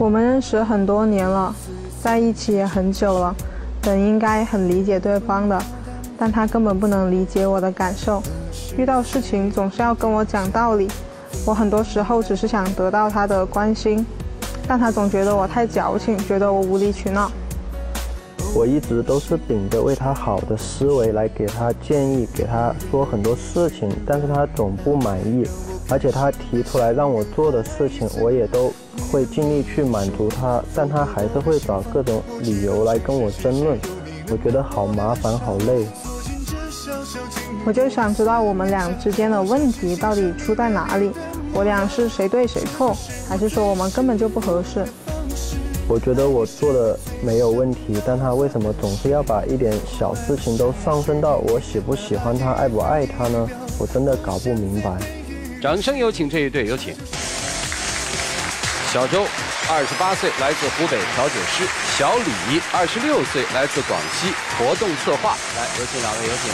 我们认识很多年了，在一起也很久了，本应该很理解对方的，但他根本不能理解我的感受，遇到事情总是要跟我讲道理。我很多时候只是想得到他的关心，但他总觉得我太矫情，觉得我无理取闹。我一直都是秉着为他好的思维来给他建议，给他说很多事情，但是他总不满意，而且他提出来让我做的事情，我也都会尽力去满足他，但他还是会找各种理由来跟我争论，我觉得好麻烦，好累。我就想知道我们俩之间的问题到底出在哪里，我俩是谁对谁错，还是说我们根本就不合适？我觉得我做的没有问题，但他为什么总是要把一点小事情都上升到我喜不喜欢他、爱不爱他呢？我真的搞不明白。掌声有请这一队，有请。小周，二十八岁，来自湖北调酒师；小李，二十六岁，来自广西活动策划。来，有请两位，有请。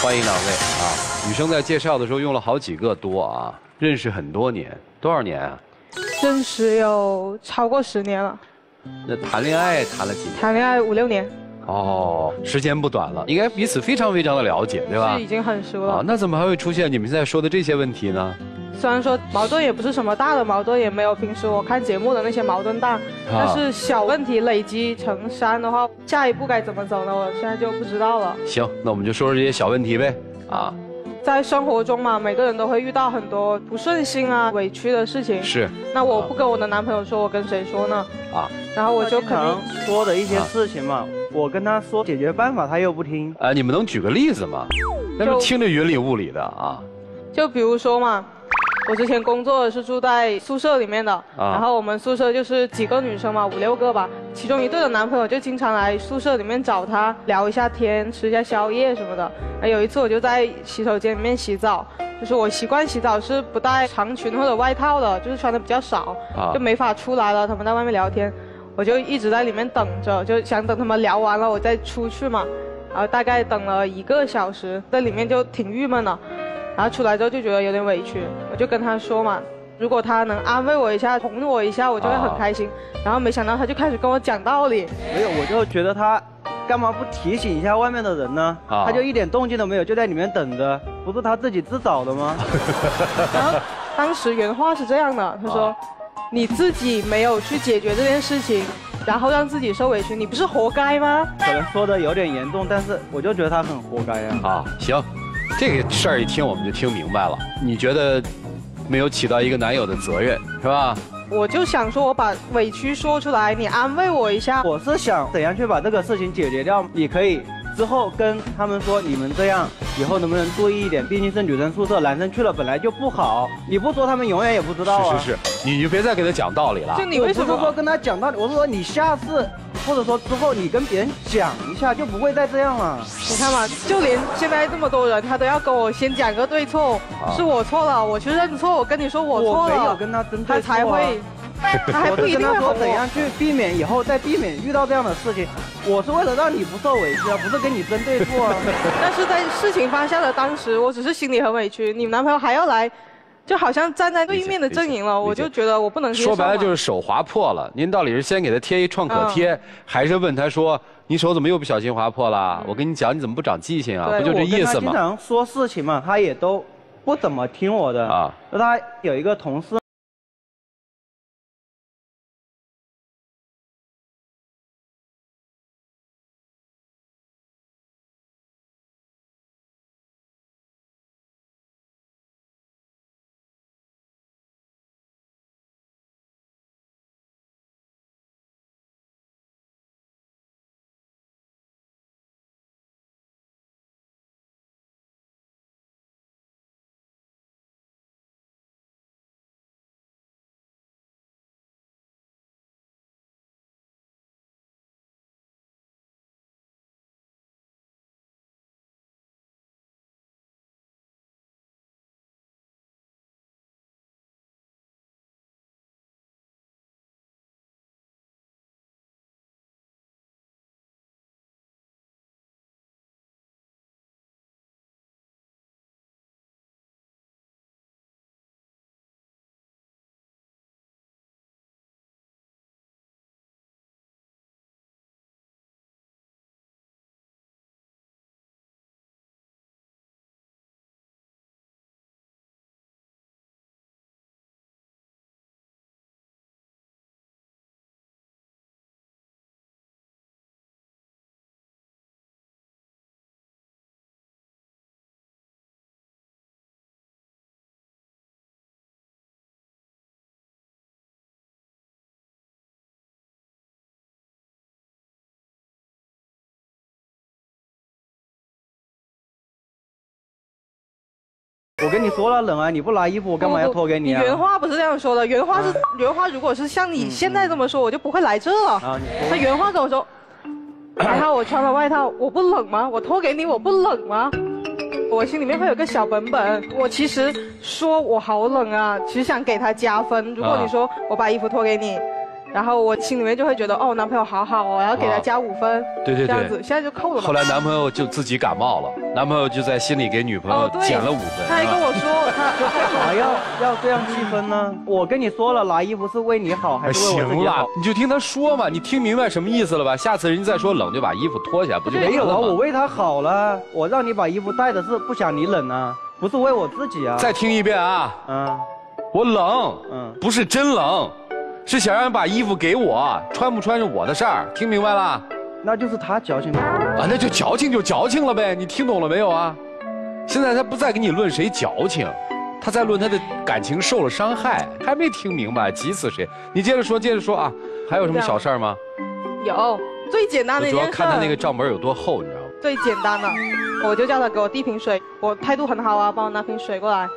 欢迎两位啊！女生在介绍的时候用了好几个多啊，认识很多年，多少年啊？认识有超过十年了，那谈恋爱谈了几年？谈恋爱五六年，哦，时间不短了，应该彼此非常非常的了解，对吧是已？经很熟啊了，。那怎么还会出现你们现在说的这些问题呢？虽然说矛盾也不是什么大的矛盾，也没有平时我看节目的那些矛盾大，但是小问题累积成山的话，下一步该怎么走呢？我现在就不知道了。行，那我们就说说这些小问题呗。啊，在生活中嘛，每个人都会遇到很多不顺心啊、委屈的事情。是那我不跟我的男朋友说，我跟谁说呢？啊，然后我就可能，说的一些事情嘛，我跟他说解决办法，他又不听。呃，你们能举个例子吗？那听着云里雾里的啊。就比如说嘛，我之前工作是住在宿舍里面的，啊然后我们宿舍就是几个女生嘛，五六个吧，其中一对的男朋友就经常来宿舍里面找她聊一下天，吃一下宵夜什么的。啊，有一次我就在洗手间里面洗澡，就是我习惯洗澡是不带长裙或者外套的，就是穿的比较少，啊就没法出来了。他们在外面聊天，我就一直在里面等着，就想等他们聊完了我再出去嘛。然后大概等了一个小时，在里面就挺郁闷的。然后出来之后就觉得有点委屈，我就跟他说嘛，如果他能安慰我一下、哄我一下，我就会很开心。然后没想到他就开始跟我讲道理，没有，我就觉得他干嘛不提醒一下外面的人呢？啊他就一点动静都没有，就在里面等着，不是他自己自找的吗？然后当时原话是这样的，他说：“你自己没有去解决这件事情，然后让自己受委屈，你不是活该吗可能说的有点严重，但是我就觉得他很活该啊。啊，行，这个事儿一听我们就听明白了。你觉得没有起到一个男友的责任是吧？？”我就想说，我把委屈说出来，你安慰我一下。我是想怎样去把这个事情解决掉？你可以之后跟他们说，你们这样以后能不能注意一点？毕竟是女生宿舍，男生去了本来就不好。你不说，他们永远也不知道啊。是是是，你就别再给他讲道理了就。你为什么？我不是说跟他讲道理，我是说你下次或者说之后你跟别人讲一下，就不会再这样了。你看嘛，就连现在这么多人，他都要跟我先讲个对错，是我错了，我去认错，我跟你说我错没有了，跟他针他对错啊才会，他还我是跟他不一定。说怎样去避免以后再避免遇到这样的事情。我是为了让你不受委屈啊，不是跟你争对错啊。但是在事情发生的当时，我只是心里很委屈，你男朋友还要来，就好像站在对面的阵营了，我就觉得我不能接受。说白了就是手划破了，您到底是先给他贴一创可贴，还是问他说你手怎么又不小心划破了？我跟你讲，你怎么不长记性啊？不就这意思我跟他经？常说事情嘛，他也都不怎么听我的啊。那他有一个同事。我跟你说了冷啊，你不拿衣服，我干嘛要脱给你啊？原话不是这样说的，原话是原话，如果是像你现在这么说，我就不会来这了。啊，他原话跟我说，还好我穿了外套，我不冷吗？我脱给你，我不冷吗？我心里面会有个小本本，我其实说我好冷啊，其实想给他加分。如果你说我把衣服脱给你，然后我心里面就会觉得哦，男朋友好好哦，然后给他加五分，对对这样子，对。现在就扣了。后来男朋友就自己感冒了，男朋友就在心里给女朋友减了五分。他还跟啊我说他干嘛要要这样计分呢？我跟你说了，拿衣服是为你好，还哎是为我自行了己好？，你就听他说嘛，你听明白什么意思了吧？下次人家再说冷，就把衣服脱下来，不就完没有啊，了我为他好了，我让你把衣服带的是不想你冷啊，不是为我自己啊。再听一遍啊！嗯我冷，嗯，不是真冷，是想让人把衣服给我，穿不穿是我的事儿，听明白了？那就是他矫情的。啊，那就矫情就矫情了呗，你听懂了没有啊？现在他不再跟你论谁矫情，他在论他的感情受了伤害，还没听明白，急死谁？你接着说，接着说啊，还有什么小事儿吗？有最简单的一主要。看他那个账本有多厚，你知道吗？最简单的，我就叫他给我递瓶水，我态度很好啊，帮我拿瓶水过来，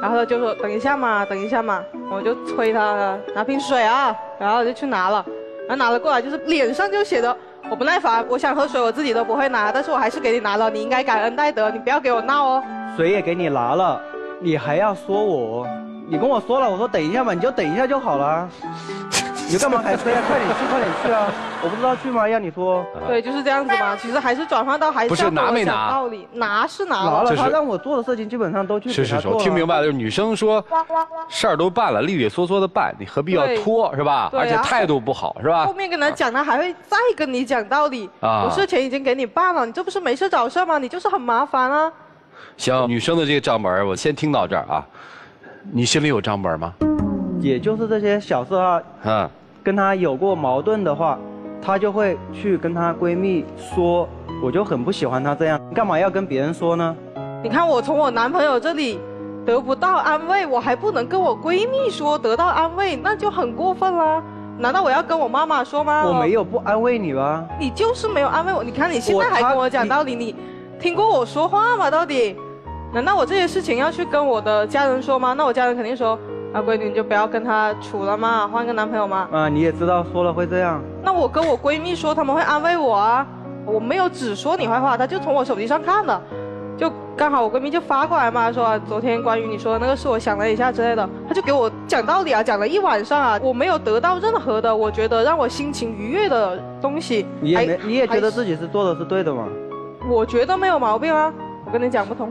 然后他就说等一下嘛，等一下嘛，我就催他拿瓶水啊，然后我就去拿了，然后拿了过来，就是脸上就写着我不耐烦，我想喝水我自己都不会拿，但是我还是给你拿了，你应该感恩戴德，你不要给我闹哦。水也给你拿了，你还要说我？你跟我说了，我说等一下嘛，你就等一下就好了。你干嘛还催啊？快点去，快点去啊！我不知道去吗？要你说。对，就是这样子嘛。其实还是转换到还不是是要跟我讲拿没拿道理，拿是拿拿了。这是了，他让我做的事情基本上都去是是是，给他做了。我听明白了，就是女生说事儿都办了，利利索索的办，你何必要拖是吧？而且态度不好是吧后？面跟他讲，他还会再跟你讲道理。啊我事前已经给你办了，你这不是没事找事吗？你就是很麻烦啊。行，女生的这个账本儿我先听到这儿啊。你心里有账本吗？也就是这些小事啊，嗯，跟她有过矛盾的话，她就会去跟她闺蜜说，我就很不喜欢她这样，干嘛要跟别人说呢？你看我从我男朋友这里得不到安慰，我还不能跟我闺蜜说得到安慰，那就很过分啦。难道我要跟我妈妈说吗？我没有不安慰你吧？你就是没有安慰我。你看你现在还跟我讲道理，你听过我说话吗？到底？难道我这些事情要去跟我的家人说吗？那我家人肯定说，啊，闺女你就不要跟他处了嘛，换个男朋友嘛。啊，你也知道说了会这样。那我跟我闺蜜说，他们会安慰我啊。我没有只说你坏话，他就从我手机上看的，就刚好我闺蜜就发过来嘛，说、啊、昨天关于你说的那个事，我想了一下之类的，他就给我讲道理啊，讲了一晚上啊，我没有得到任何的我觉得让我心情愉悦的东西。还你也没，你也觉得自己是做的是对的吗？我觉得没有毛病啊，我跟你讲不同。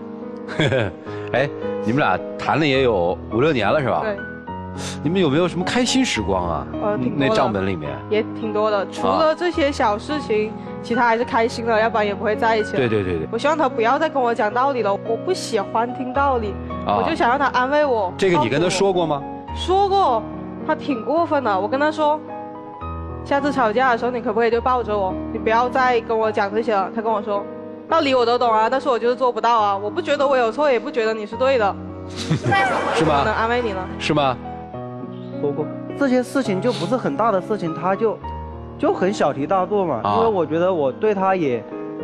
哎，你们俩谈了也有五六年了是吧？对，你们有没有什么开心时光啊？呃挺多那账本里面。也挺多的。除啊了这些小事情，其他还是开心的，要不然也不会在一起。对。对对对，我希望他不要再跟我讲道理了，我不喜欢听道理，啊我就想让他安慰我。这个你跟他说过吗？说过，他挺过分的。我跟他说，下次吵架的时候你可不可以就抱着我，你不要再跟我讲这些了。他跟我说，道理我都懂啊，但是我就是做不到啊。我不觉得我有错，也不觉得你是对的，是怎么能？安慰你呢？是吗？说过这些事情就不是很大的事情，他就就很小题大做嘛。啊因为我觉得我对他也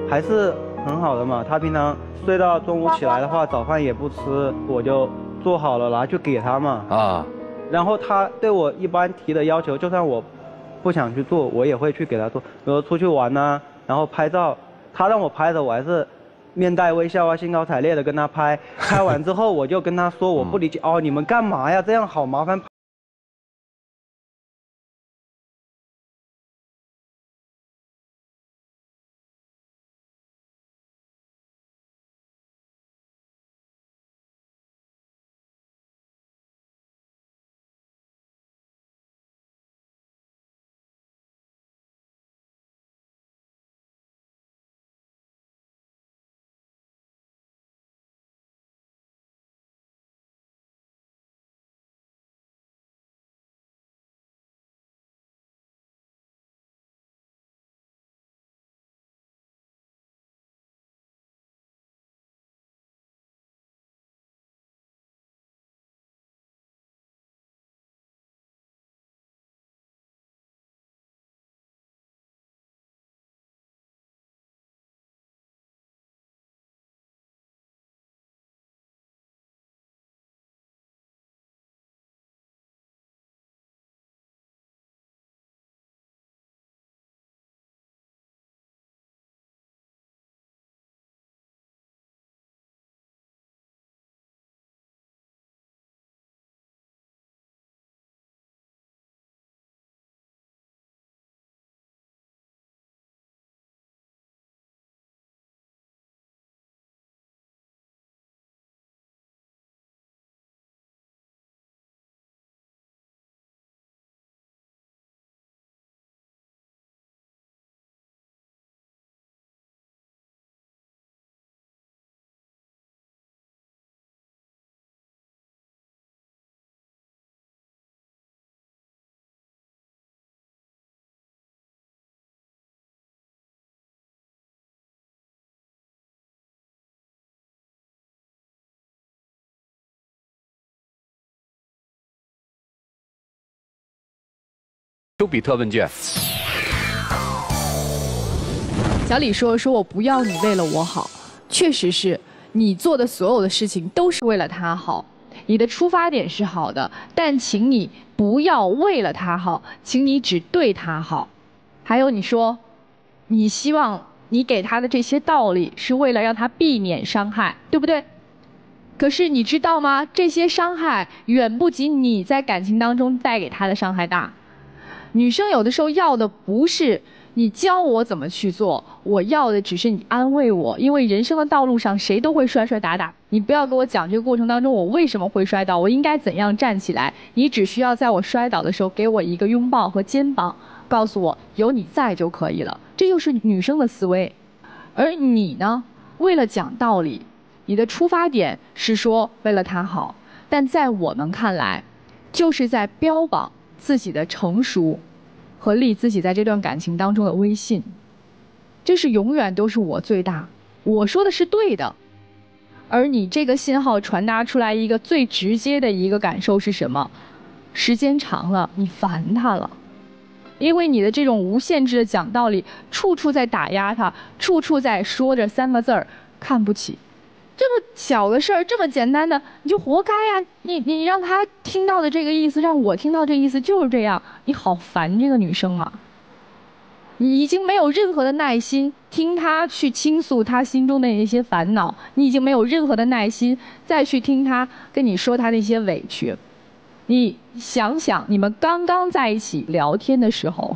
还是很好的嘛。他平常睡到中午起来的话，早饭也不吃，我就做好了拿去给他嘛。啊，然后他对我一般提的要求，就算我不想去做，我也会去给他做。比如出去玩呐、然后拍照，他让我拍的，我还是面带微笑啊，兴高采烈的跟他拍。拍完之后，我就跟他说，我不理解，哦，你们干嘛呀？这样好麻烦。丘比特问卷。小李说：“说我不要你为了我好，确实是你做的所有的事情都是为了他好，你的出发点是好的，但请你不要为了他好，请你只对他好。还有你说，你希望你给他的这些道理是为了让他避免伤害，对不对？可是你知道吗？这些伤害远不及你在感情当中带给他的伤害大。女生有的时候要的不是。”你教我怎么去做，我要的只是你安慰我，因为人生的道路上谁都会摔摔打打，你不要给我讲这个过程当中我为什么会摔倒，我应该怎样站起来，你只需要在我摔倒的时候给我一个拥抱和肩膀，告诉我有你在就可以了，这就是女生的思维，而你呢，为了讲道理，你的出发点是说为了他好，但在我们看来，就是在标榜自己的成熟。和立自己在这段感情当中的威信，这是永远都是我最大。我说的是对的，而你这个信号传达出来一个最直接的一个感受是什么？时间长了，你烦他了，因为你的这种无限制的讲道理，处处在打压他，处处在说着三个字儿：看不起。这么小的事儿，这么简单的，你就活该呀！你你让他听到的这个意思，让我听到这意思就是这样。你好烦这个女生啊！你已经没有任何的耐心听她去倾诉她心中的那些烦恼，你已经没有任何的耐心再去听她跟你说她那些委屈。你想想，你们刚刚在一起聊天的时候，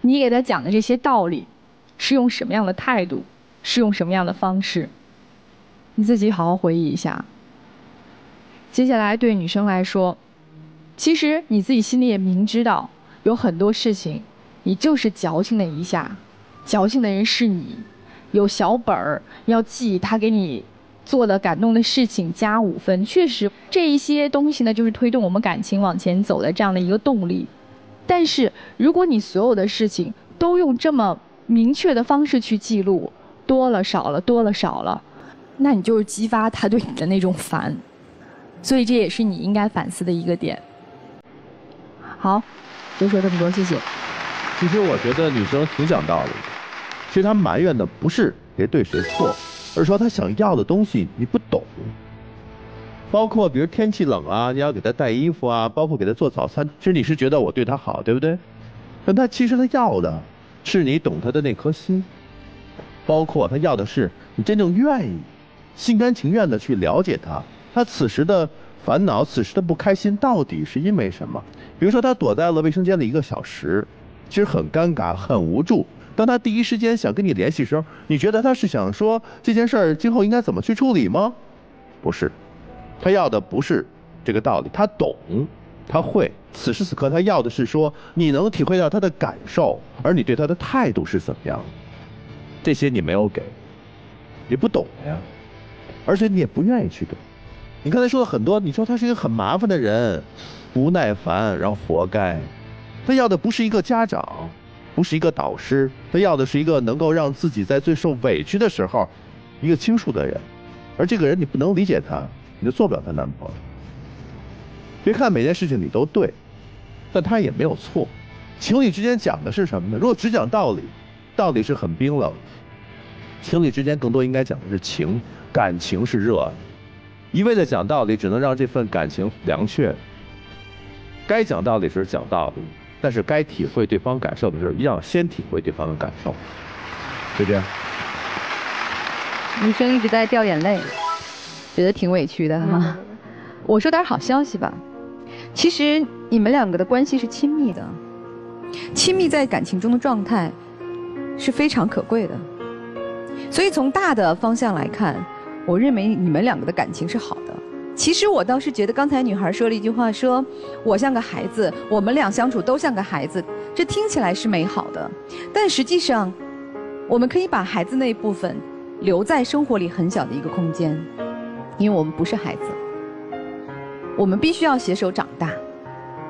你给他讲的这些道理，是用什么样的态度，是用什么样的方式？你自己好好回忆一下。接下来对女生来说，其实你自己心里也明知道，有很多事情，你就是矫情了一下，矫情的人是你，有小本儿要记他给你做的感动的事情加五分，确实这一些东西呢，就是推动我们感情往前走的这样的一个动力。但是如果你所有的事情都用这么明确的方式去记录，多了少了，多了少了。那你就是激发他对你的那种烦，所以这也是你应该反思的一个点。好，就说这么多，谢谢。其实我觉得女生挺讲道理的，其实她埋怨的不是谁对谁错，而是说她想要的东西你不懂。包括比如天气冷啊，你要给她带衣服啊，包括给她做早餐，其实你是觉得我对她好，对不对？但她其实她要的是你懂她的那颗心，包括她要的是你真正愿意。心甘情愿的去了解他，他此时的烦恼，此时的不开心到底是因为什么？比如说他躲在了卫生间的一个小时，其实很尴尬，很无助。当他第一时间想跟你联系时候，你觉得他是想说这件事儿今后应该怎么去处理吗？不是，他要的不是这个道理，他懂，他会。此时此刻他要的是说你能体会到他的感受，而你对他的态度是怎么样？这些你没有给，你不懂呀。而且你也不愿意去懂，你刚才说了很多，你说他是一个很麻烦的人，不耐烦，然后活该。他要的不是一个家长，不是一个导师，他要的是一个能够让自己在最受委屈的时候，一个倾诉的人。而这个人你不能理解他，你就做不了他男朋友。别看每件事情你都对，但他也没有错。情侣之间讲的是什么呢？如果只讲道理，道理是很冰冷。情侣之间更多应该讲的是情。感情是热，一味的讲道理只能让这份感情凉却。该讲道理时讲道理，但是该体会对方感受的时候，一定要先体会对方的感受。就这样。女生一直在掉眼泪，觉得挺委屈的哈。我说点好消息吧，其实你们两个的关系是亲密的，亲密在感情中的状态是非常可贵的。所以从大的方向来看。我认为你们两个的感情是好的。其实我倒是觉得，刚才女孩说了一句话，说我像个孩子，我们俩相处都像个孩子，这听起来是美好的。但实际上，我们可以把孩子那部分留在生活里很小的一个空间，因为我们不是孩子，我们必须要携手长大。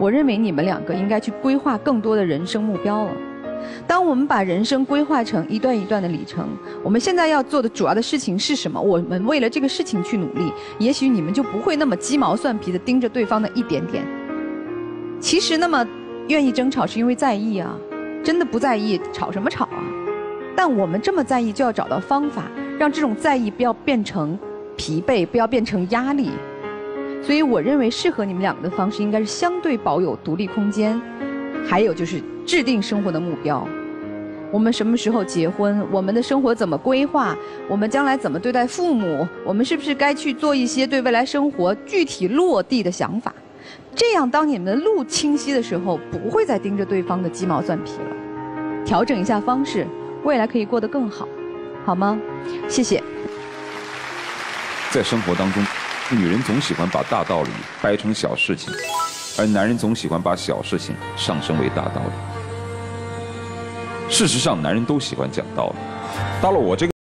我认为你们两个应该去规划更多的人生目标了。当我们把人生规划成一段一段的里程，我们现在要做的主要的事情是什么？我们为了这个事情去努力，也许你们就不会那么鸡毛蒜皮的盯着对方的一点点。其实那么愿意争吵是因为在意啊，真的不在意吵什么吵啊？但我们这么在意，就要找到方法，让这种在意不要变成疲惫，不要变成压力。所以我认为适合你们两个的方式应该是相对保有独立空间，还有就是制定生活的目标。我们什么时候结婚？我们的生活怎么规划？我们将来怎么对待父母？我们是不是该去做一些对未来生活具体落地的想法？这样，当你们的路清晰的时候，不会再盯着对方的鸡毛蒜皮了。调整一下方式，未来可以过得更好，好吗？谢谢。在生活当中，女人总喜欢把大道理掰成小事情，而男人总喜欢把小事情上升为大道理。事实上，男人都喜欢讲道理。到了我这个。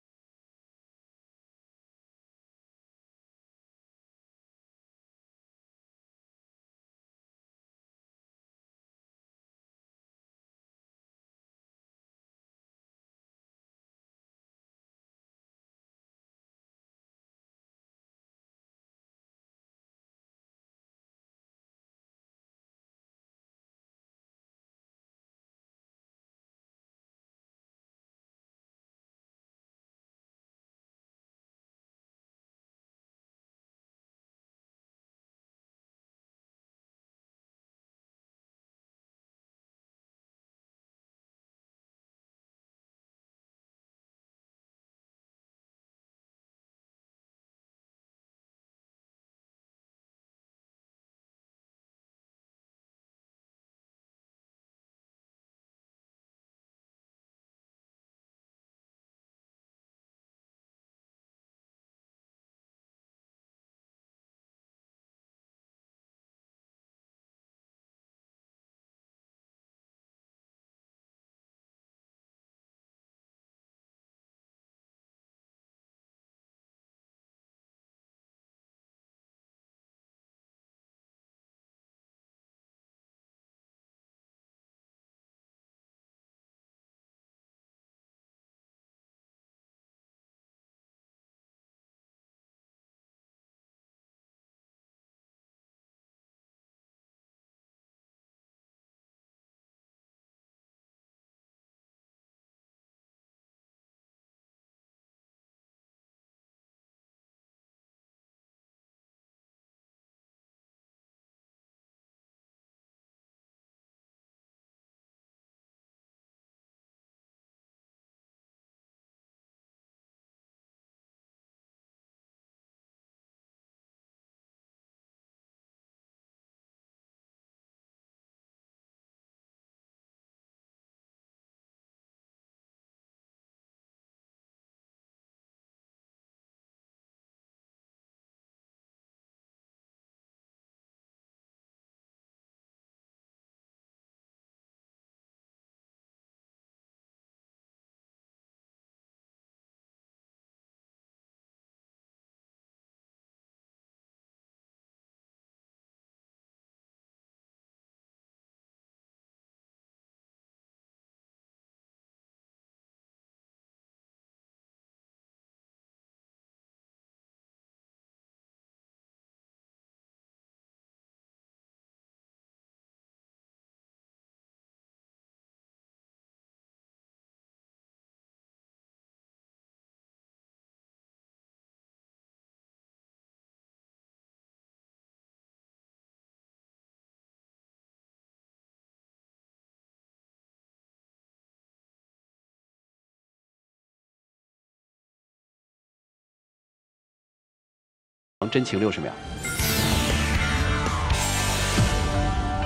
真情六十秒。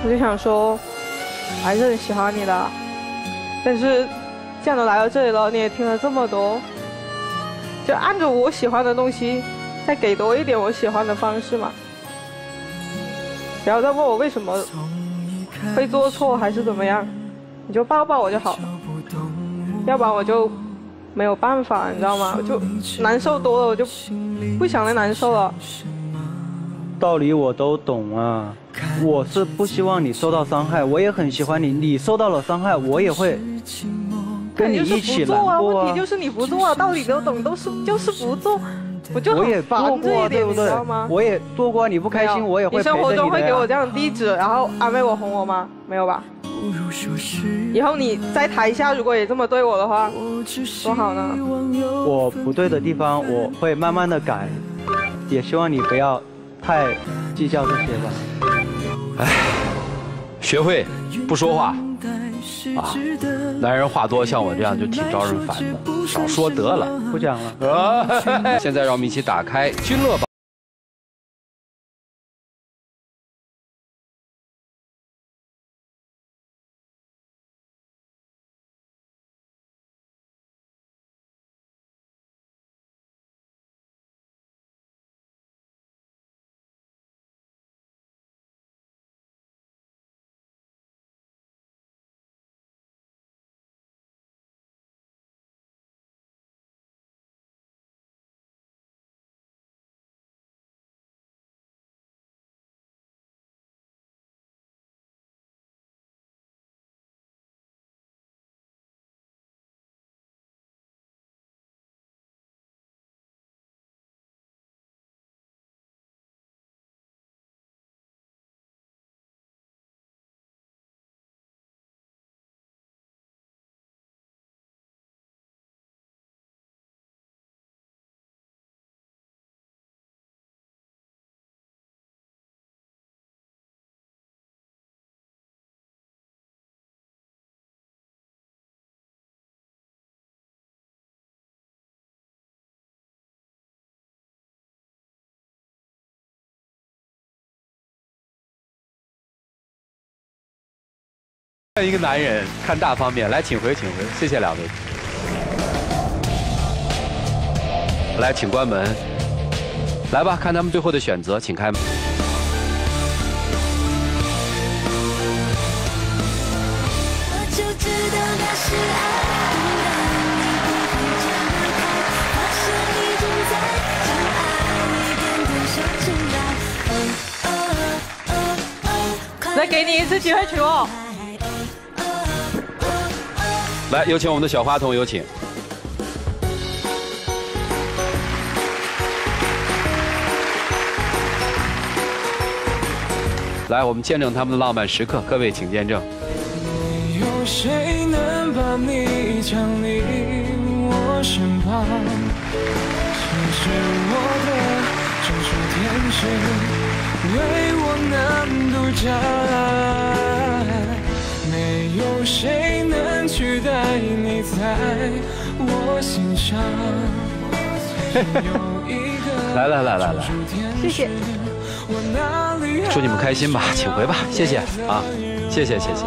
我就想说，还是很喜欢你的，但是既然都来到这里了，你也听了这么多，就按着我喜欢的东西，再给多一点我喜欢的方式嘛。不要再问我为什么会做错还是怎么样，你就抱抱我就好了，要不然我就没有办法，你知道吗？我就难受多了，我就不想再难受了。道理我都懂啊，我是不希望你受到伤害，我也很喜欢你，你受到了伤害，我也会跟你一起难啊。问题就是你不做啊，道理都懂，都是就是不做，我就我也很烦做过啊，这一点，你知对不对道吗？？我也做过，你不开心，我也会陪着你生活中会给我这样的地址，然后安慰我、哄我吗？没有吧？以后你在台下如果也这么对我的话，多好呢。我不对的地方我会慢慢的改，也希望你不要太计较这些吧。学会不说话啊，男人话多，像我这样就挺招人烦的，少说得了。不讲了。啊 现在让我们一起打开君乐宝。一个男人看大方面，来，请回，请回，谢谢两位。来，请关门。来吧，看他们最后的选择，请开门。来。哦哦哦哦，再给你一次机会娶我。来，有请我们的小花童，有请。来，我们见证他们的浪漫时刻，各位请见证。没有谁能把你降临我身旁，其实我的专属天使，为我能独占。没有谁能取代你在我心上。有一个来来来来来，谢谢。我哪里祝你们开心吧，请回吧，谢谢啊，谢谢谢谢。